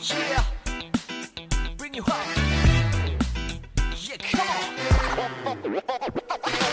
yeah. Bring you up. Yeah, come on.